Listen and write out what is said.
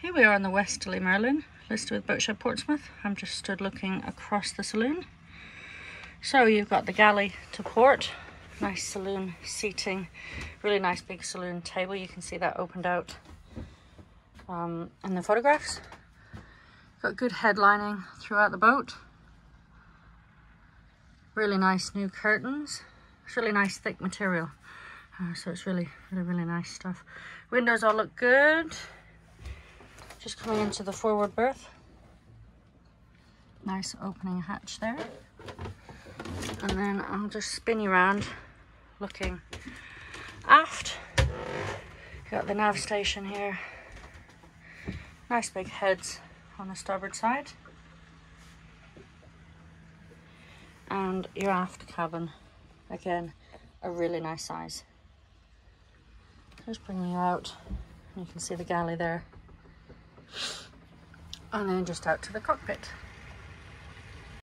Here we are on the Westerly Merlin, listed with Boatshed Portsmouth. I'm just stood looking across the saloon. So you've got the galley to port, nice saloon seating, really nice big saloon table. You can see that opened out um, in the photographs. Got good headlining throughout the boat. Really nice new curtains. It's really nice thick material. Uh, so it's really, really, really nice stuff. Windows all look good. Just coming into the forward berth. Nice opening hatch there. And then I'll just spin you around looking aft. Got the nav station here. Nice big heads on the starboard side. And your aft cabin, again, a really nice size. Just bringing you out, you can see the galley there. And then just out to the cockpit.